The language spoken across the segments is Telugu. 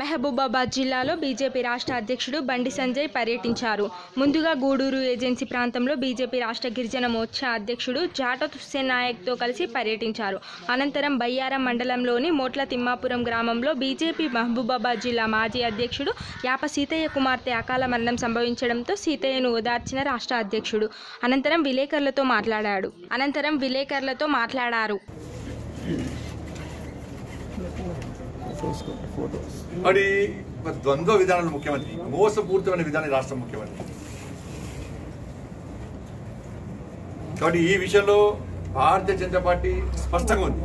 మహబూబాబాద్ జిల్లాలో బీజేపీ రాష్ట్ర అధ్యక్షుడు బండి సంజయ్ పర్యటించారు. ముందుగా గూడూరు ఏజెన్సీ ప్రాంతంలో బీజేపీ రాష్ట్ర గిరిజన మోర్చా అధ్యక్షుడు జాటత్ హుస్సేన్ నాయక్తో కలిసి పర్యటించారు. అనంతరం బయ్యారం మండలంలోని మోట్ల తిమ్మాపురం గ్రామంలో బీజేపీ మహబూబాబాద్ జిల్లా మాజీ అధ్యక్షుడు యాప సీతయ్య కుమార్తె అకాల మరణం సంభవించడంతో సీతయ్యను ఓదార్చిన రాష్ట్ర అధ్యక్షుడు. అనంతరం విలేకరులతో మాట్లాడాడు. అనంతరం విలేకరులతో మాట్లాడారు. మరి ద్వంద్వ విధానాలు ముఖ్యమంత్రి. మోసపూరితమైన విధానం రాష్ట్ర ముఖ్యమంత్రి. కాబట్టి ఈ విషయంలో భారతీయ జనతా పార్టీ స్పష్టంగా ఉంది.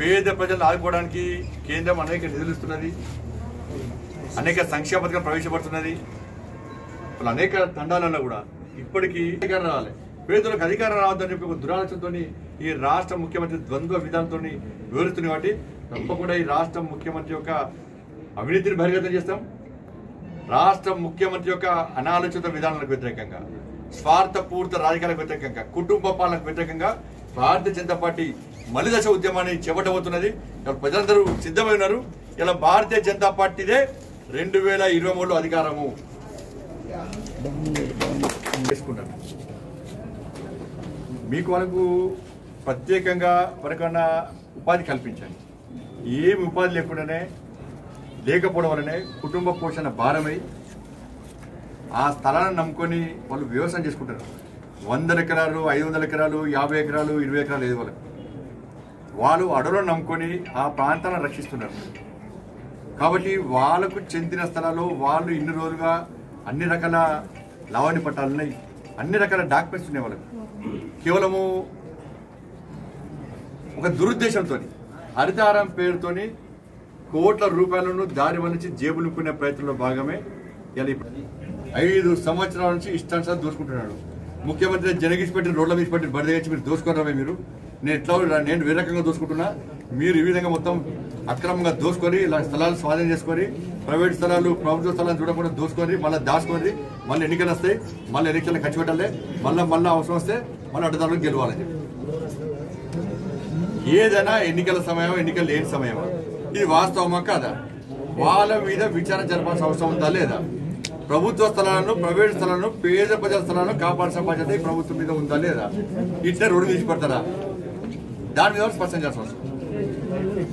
పేద ప్రజలను ఆదుకోవడానికి కేంద్రం అనేక నిధులు ఇస్తున్నది. అనేక సంక్షేమ పథకం ప్రవేశపెడుతున్నది. అనేక తండాలలో కూడా ఇప్పటికీ అధికారం రావాలి పేదలకు అధికారం రావద్దని చెప్పి ఒక దురాలోచనతో ఈ రాష్ట్ర ముఖ్యమంత్రి ద్వంద్వ విధానంతో వివరిస్తుంది కాబట్టి తప్పకుండా ఈ రాష్ట్ర ముఖ్యమంత్రి యొక్క అవినీతిని బహిర్గతం చేస్తాం. రాష్ట్ర ముఖ్యమంత్రి యొక్క అనాలోచిత విధానాలకు వ్యతిరేకంగా స్వార్థపూరిత రాజకీయాలకు వ్యతిరేకంగా కుటుంబ పాలనకు వ్యతిరేకంగా భారతీయ జనతా పార్టీ మలి దశ ఉద్యమాన్ని చేపట్టబోతున్నది. ప్రజలందరూ సిద్ధమై ఉన్నారు. ఇలా భారతీయ జనతా పార్టీదే రెండు వేల ఇరవై మూడులో అధికారము. చేసుకుంటారు. మీకు వాళ్ళకు ప్రత్యేకంగా వరకన్నా ఉపాధి కల్పించండి. ఏమి ఉపాధి లేకుండానే లేకపోవడం వల్లనే కుటుంబ పోషణ భారమై ఆ స్థలాన్ని నమ్ముకొని వాళ్ళు వ్యవసాయం చేసుకుంటారు. వందల ఎకరాలు ఐదు వందల ఎకరాలు యాభై ఎకరాలు ఇరవై ఎకరాలు లేదు వాళ్ళకి. వాళ్ళు అడవులను నమ్ముకొని ఆ ప్రాంతాలను రక్షిస్తున్నారు. కాబట్టి వాళ్ళకు చెందిన స్థలాలు వాళ్ళు ఇన్ని రోజులుగా అన్ని రకాల లావణి పట్టాలున్నాయి. అన్ని రకాల డాక్యుమెంట్స్ ఉన్నాయి వాళ్ళకి. కేవలము ఒక దురుద్దేశంతో హరితారం పేరుతోని కోట్ల రూపాయలను దారి మళ్ళించి జేబులు నింపుకునే ప్రయత్నంలో భాగమే ఇలా ఐదు సంవత్సరాల నుంచి ఇష్టానుసారం దోసుకుంటున్నాడు. ముఖ్యమంత్రి జనగిసి పెట్టిన రోడ్ల మీద పెట్టిన బడి దగ్గర మీరు దోసుకున్నారా మీరు? నేను ఎట్లా నేను వేరే దోసుకుంటున్నా మీరు ఈ విధంగా మొత్తం అక్రమంగా దోసుకొని ఇలా స్థలాలు స్వాధీనం చేసుకొని ప్రైవేట్ స్థలాలు ప్రభుత్వ స్థలాలు చూడకుండా దోసుకొని మళ్ళీ దాచుకొని మళ్ళీ ఎన్నికలు వస్తాయి మళ్ళీ ఎన్నికలను ఖర్చు పెట్టాలి మళ్ళీ మళ్ళీ అవసరం వస్తే మళ్ళీ అడ్డదారులు గెలవాలని. చెప్పి ఏదైనా ఎన్నికల సమయం ఎన్నికలు లేని సమయం ఇది వాస్తవమా కాదా? వాళ్ళ మీద విచారణ జరపాల్సిన అవసరం ఉందా లేదా? ప్రభుత్వ స్థలాలను ప్రైవేట్ స్థలాలను పేద ప్రజల స్థలాలను కాపాడాల్సిన బాధ్యత ప్రభుత్వం మీద ఉందా లేదా? ఇట్లా రోడ్డు తీసి పెడతారా? దాని మీద స్పష్టం చేయాల్సి